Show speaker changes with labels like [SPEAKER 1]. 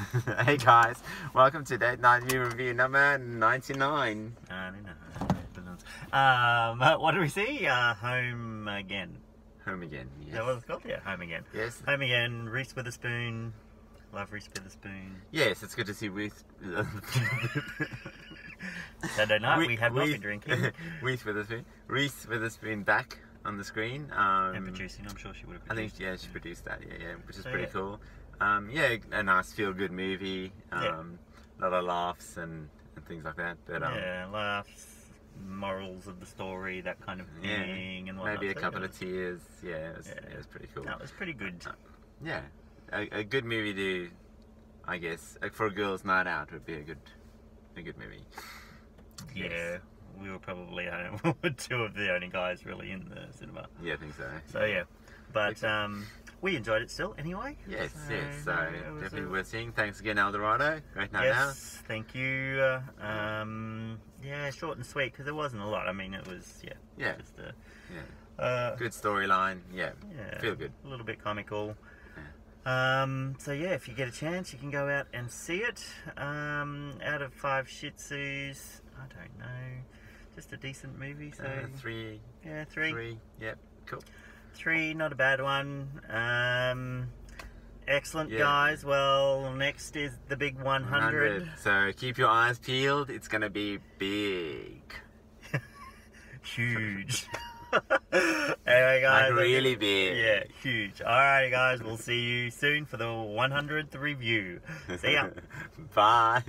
[SPEAKER 1] hey guys, welcome to Date Night View Review number 99.
[SPEAKER 2] Uh, no, no, balloons. Um, what do we see? Uh, home again.
[SPEAKER 1] Home again, yes.
[SPEAKER 2] that it's called? Yeah, home again.
[SPEAKER 1] Yes,
[SPEAKER 2] Home again. Reese Witherspoon. Love Reese Witherspoon.
[SPEAKER 1] yes, it's good to see Ruth.
[SPEAKER 2] Saturday night we,
[SPEAKER 1] Reese-
[SPEAKER 2] have not been
[SPEAKER 1] Reese-
[SPEAKER 2] drinking
[SPEAKER 1] Reese Witherspoon. Reese Witherspoon back on the screen. Um,
[SPEAKER 2] and producing. I'm sure she would have
[SPEAKER 1] I think yeah, she produced that. Yeah, yeah, which is
[SPEAKER 2] So,
[SPEAKER 1] pretty
[SPEAKER 2] yeah.
[SPEAKER 1] cool. Um, yeah, a nice feel-good movie.
[SPEAKER 2] Yeah.
[SPEAKER 1] Um, a lot of laughs and, and things like that. But um,
[SPEAKER 2] yeah, laughs, morals of the story, that kind of
[SPEAKER 1] Yeah,
[SPEAKER 2] thing, and whatnot.
[SPEAKER 1] maybe a couple
[SPEAKER 2] yeah,
[SPEAKER 1] of tears. Yeah, it was,
[SPEAKER 2] Yeah.
[SPEAKER 1] it was pretty cool.
[SPEAKER 2] That was pretty good.
[SPEAKER 1] Yeah, a, a good movie to, I guess, for a girls' night out would be a good, a good movie.
[SPEAKER 2] Yeah,
[SPEAKER 1] Yes.
[SPEAKER 2] Probably two of the only guys really in the cinema.
[SPEAKER 1] Yeah, I think so.
[SPEAKER 2] So yeah, but um, we enjoyed it still anyway.
[SPEAKER 1] Yes,
[SPEAKER 2] So,
[SPEAKER 1] yes. So definitely
[SPEAKER 2] a-
[SPEAKER 1] worth seeing. Thanks again, Eldorado. Great night
[SPEAKER 2] Yes, thank you. Uh, um, yeah, short and sweet because there wasn't a lot. I mean, it was yeah,
[SPEAKER 1] Yeah.
[SPEAKER 2] just a.
[SPEAKER 1] Yeah,
[SPEAKER 2] uh,
[SPEAKER 1] good storyline. Yeah,
[SPEAKER 2] yeah,
[SPEAKER 1] feel good.
[SPEAKER 2] a little bit comical. Um, so yeah, if you get a chance, you can go out and see it. Um, out of five Shih Tzus, I don't know, just a decent movie. So
[SPEAKER 1] Uh, three,
[SPEAKER 2] yeah, three.
[SPEAKER 1] three. Yep, cool.
[SPEAKER 2] Three, not a bad one. Um, excellent,
[SPEAKER 1] Yeah.
[SPEAKER 2] guys. Well, next is the big 100.
[SPEAKER 1] So keep your eyes peeled. It's gonna be big,
[SPEAKER 2] Huge. anyway, guys.
[SPEAKER 1] like really big.
[SPEAKER 2] Yeah, huge. Alrighty, guys. We'll see you soon for the 100th review. See ya.
[SPEAKER 1] Bye.